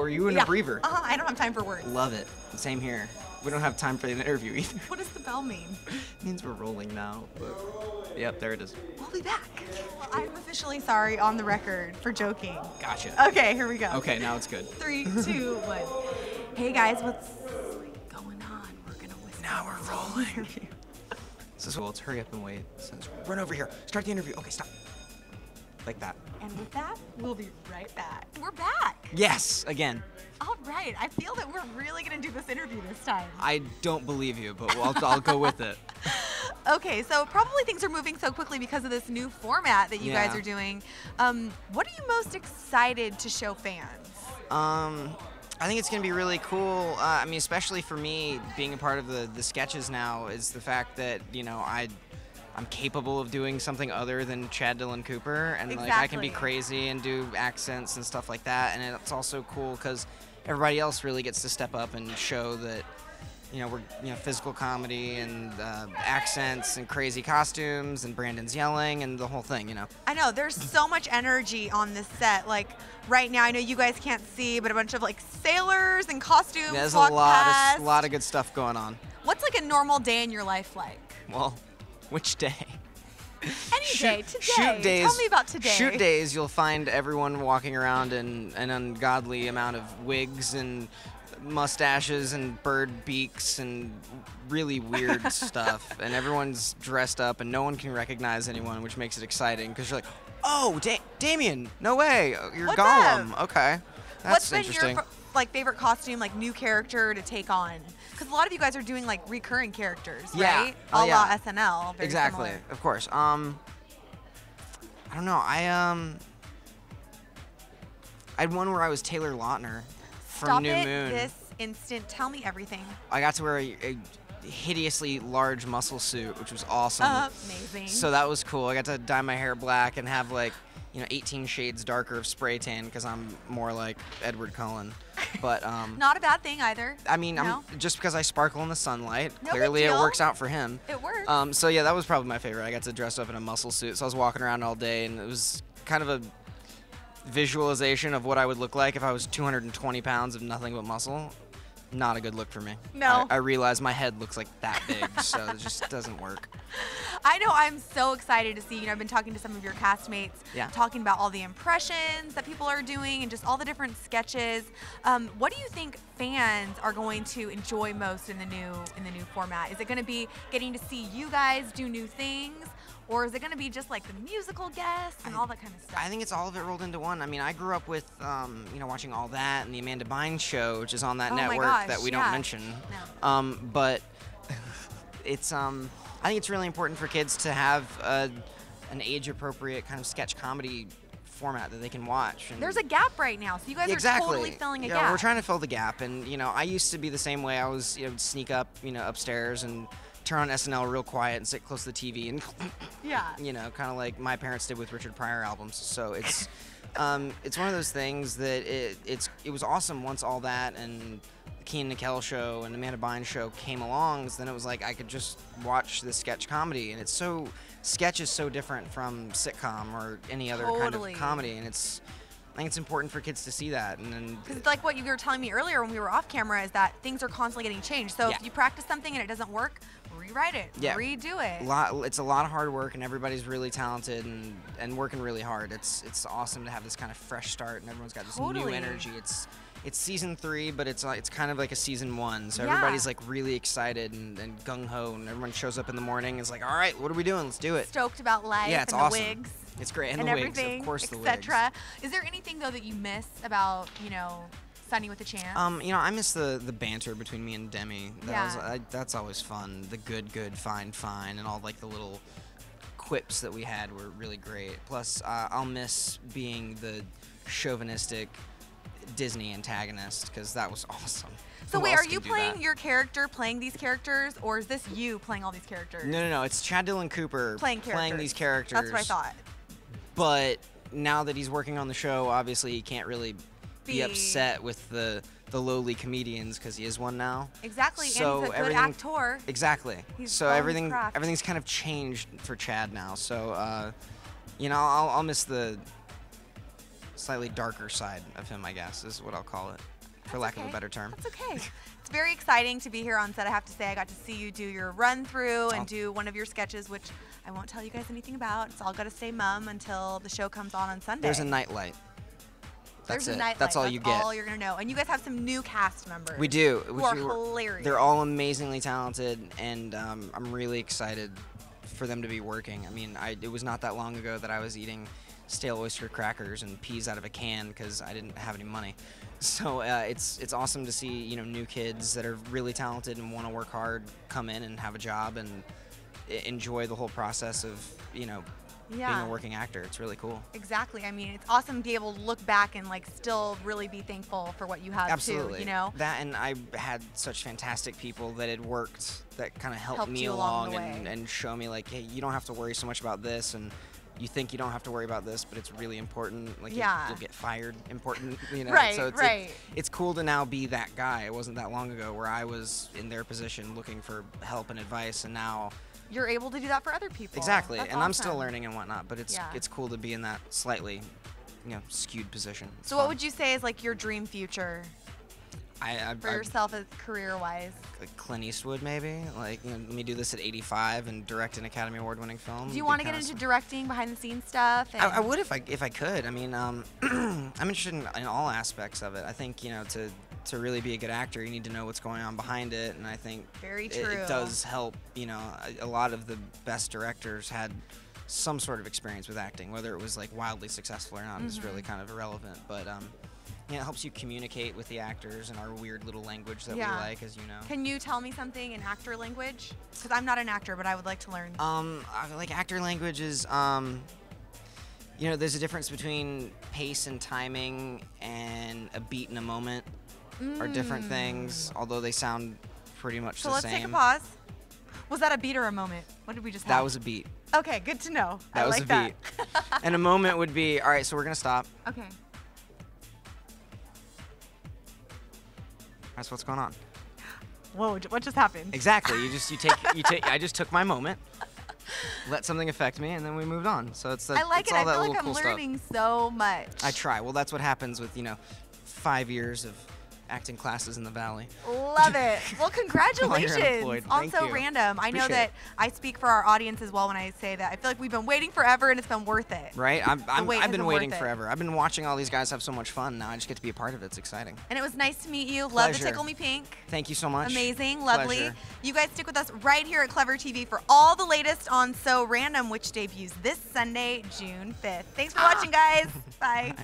Or you and yeah. a breather. Uh-huh, I don't have time for words. Love it. Same here. We don't have time for the interview either. What does the bell mean? it means we're rolling now. But yep, there it is. We'll be back. Well, I'm officially sorry on the record for joking. Gotcha. Okay, here we go. Okay, now it's good. Three, two, one. Hey guys, what's going on? We're gonna whisper. Now we're rolling. so, so let's hurry up and wait. Says, run over here. Start the interview. Okay, stop. Like that. And with that, we'll be right back. We're back. Yes, again. All right. I feel that we're really gonna do this interview this time. I don't believe you, but I'll, I'll go with it. Okay, so probably things are moving so quickly because of this new format that you guys are doing. Um, what are you most excited to show fans? Um, I think it's going to be really cool. Uh, I mean, especially for me, being a part of the, the sketches now, is the fact that, you know, I. I'm capable of doing something other than Chad Dylan Cooper, and like I can be crazy and do accents and stuff like that. And it's also cool because everybody else really gets to step up and show that, you know, we're you know physical comedy and uh, accents and crazy costumes and Brandon's yelling and the whole thing. You know. I know there's so much energy on this set. Like right now, I know you guys can't see, but a bunch of like sailors and costumes. Yeah, there's a lot past. of lot of good stuff going on. What's like a normal day in your life like? Well, which day? Any day, today. Shoot days. Tell me about today. Shoot days, you'll find everyone walking around in an ungodly amount of wigs and mustaches and bird beaks and really weird stuff. And everyone's dressed up, and no one can recognize anyone, which makes it exciting because you're like, "Oh, da- Damien, no way, uh, you're What's Gollum." up? Okay, that's What's interesting. Like favorite costume, like new character to take on? Because a lot of you guys are doing like recurring characters, Yeah. right? Oh, a yeah. la SNL. Exactly, similar. of course. Um, I don't know. I um, I had one where I was Taylor Lautner from Stop New it Moon. this instant. Tell me everything. I got to wear a, a hideously large muscle suit, which was awesome. Amazing. So that was cool. I got to dye my hair black and have like, you know, 18 shades darker of spray tan because I'm more like Edward Cullen. But um, Not a bad thing either. I mean, no? I'm just because I sparkle in the sunlight. No clearly, it works out for him. It works. Um, so yeah, that was probably my favorite. I got to dress up in a muscle suit, so I was walking around all day, and it was kind of a visualization of what I would look like if I was 220 pounds of nothing but muscle. Not a good look for me. No. I, I realize my head looks like that big, so it just doesn't work. I know I'm so excited to see. You know, I've been talking to some of your castmates, Yeah. talking about all the impressions that people are doing and just all the different sketches. Um, what do you think fans are going to enjoy most in the new in the new format? Is it going to be getting to see you guys do new things, or is it going to be just like the musical guests and all that kind of stuff? I think it's all of it rolled into one. I mean, I grew up with, um, you know, watching all that and the Amanda Bynes show, which is on that Oh network gosh, that we yeah. don't mention. No. Um, but it's, um, I think it's really important for kids to have a, an age-appropriate kind of sketch comedy format that they can watch. And There's a gap right now, so you guys exactly. are totally filling a yeah, gap. we're trying to fill the gap, and you know, I used to be the same way. I was, you know, sneak up, you know, upstairs and turn on SNL real quiet and sit close to the TV and yeah. you know, kind of like my parents did with Richard Pryor albums. So it's um, it's one of those things that it, it's it was awesome once all that and Kenan & Kel show and Amanda Bynes show came along. Then it was like I could just watch the sketch comedy, and it's so sketch is so different from sitcom or any other kind of comedy, and it's I think it's important for kids to see that. And then Because like what you were telling me earlier when we were off camera is that things are constantly getting changed. So Yeah. if you practice something and it doesn't work, rewrite it, Yeah. redo it. a lot it's a lot of hard work and everybody's really talented and, and working really hard it's it's awesome to have this kind of fresh start and everyone's got this Totally. new energy it's it's season three but it's uh, it's kind of like a season one so Yeah. everybody's like really excited and, and gung-ho and everyone shows up in the morning and is like all right what are we doing let's do it Stoked about life Yeah, it's and the awesome. wigs it's great and, and, the wigs everything, of course the wigs etc. Is there anything though that you miss about you know Sonny with a Chance? um, you know, I miss the the banter between me and Demi. That was, Yeah. I, that's always fun. The good, good, fine, fine, and all like the little quips that we had were really great. Plus, uh, I'll miss being the chauvinistic Disney antagonist because that was awesome. so Who wait, are you playing that? your character playing these characters, or is this you playing all these characters? No, no, no. It's Chad Dylan Cooper Playing playing these characters. characters. That's what I thought. But now that he's working on the show, obviously he can't really be, Be- upset with the the lowly comedians because he is one now. Exactly, So and he's a good actor. Exactly. He's so everything craft. everything's kind of changed for Chad now. So uh, you know, I'll, I'll miss the slightly darker side of him, I guess, is what I'll call it, for That's lack of a better term. That's okay. it's very exciting to be here on set. I have to say, I got to see you do your run through and Oh. do one of your sketches, which I won't tell you guys anything about. It's all got to stay mum until the show comes on on Sunday. There's a nightlight. That's There's it. That's all you get. all you're gonna know. And you guys have some new cast members. We do. Who are hilarious. They're all amazingly talented, and um, I'm really excited for them to be working. I mean, I, it was not that long ago that I was eating stale oyster crackers and peas out of a can because I didn't have any money. So uh, it's it's awesome to see you know new kids that are really talented and want to work hard come in and have a job and enjoy the whole process of you know Yeah. being a working actor. It's really cool. Exactly. I mean, it's awesome to be able to look back and like still really be thankful for what you have Absolutely. too. You know. that, and I had such fantastic people that had worked that kind of helped, Helped me along along and, and show me like, hey, you don't have to worry so much about this, and you think you don't have to worry about this, but it's really important. Like, you- Yeah. you'll get fired. Important, you know. Right, So it's, right. It's, it's cool to now be that guy. It wasn't that long ago where I was in their position looking for help and advice, and now You're able to do that for other people. exactly. That's and I'm still learning and whatnot, but it's Yeah. it's cool to be in that slightly, you know, skewed position. It's So, what would you say is like your dream future I, I, for I- yourself as career-wise? like Clint Eastwood, maybe. Like, you know, let me do this at 85 and direct an Academy Award-winning film. Do you want to get into directing, behind-the-scenes stuff? I, I would if I if I could. I mean, um, I'm interested in, in all aspects of it. I think you know to to really be a good actor, you need to know what's going on behind it, and I think Very it, true. it does help. You know, a, a lot of the best directors had some sort of experience with acting, whether it was like wildly successful or not is Mm-hmm. really kind of irrelevant. But um, yeah, it helps you communicate with the actors in our weird little language that Yeah. we like, as you know. Can you tell me something in actor language? Because I'm not an actor, but I would like to learn. Um, like actor language is, um, you know, there's a difference between pace and timing and a beat and a moment are different things, although they sound pretty much Mm. so the let's same. take a pause. Was that a beat or a moment? What did we just have? That was a beat. Okay, good to know. That I was like a beat. and a moment would be, all right, so we're gonna stop. okay. That's what's going on. Whoa, what just happened? Exactly. You just you take you take. I just took my moment, let something affect me, and then we moved on. So it's, I like it. all I feel like I'm cool stuff. learning so much. I try. Well, that's what happens with you know, five years of acting classes in the valley. Love it. Well, congratulations on So. Random. I know that it. I speak for our audience as well when I say that. I feel like we've been waiting forever and it's been worth it. Right? I'm, I'm, wait has I've been waiting forever. I've been watching all these guys have so much fun. Now I just get to be a part of it. It's exciting. And it was nice to meet you. Love to Pleasure. tickle me pink. Thank you so much. Amazing, lovely. Pleasure. You guys stick with us right here at Clevver TV for all the latest on So Random, which debuts this Sunday, June 5th. Thanks for ah. watching, guys. Bye.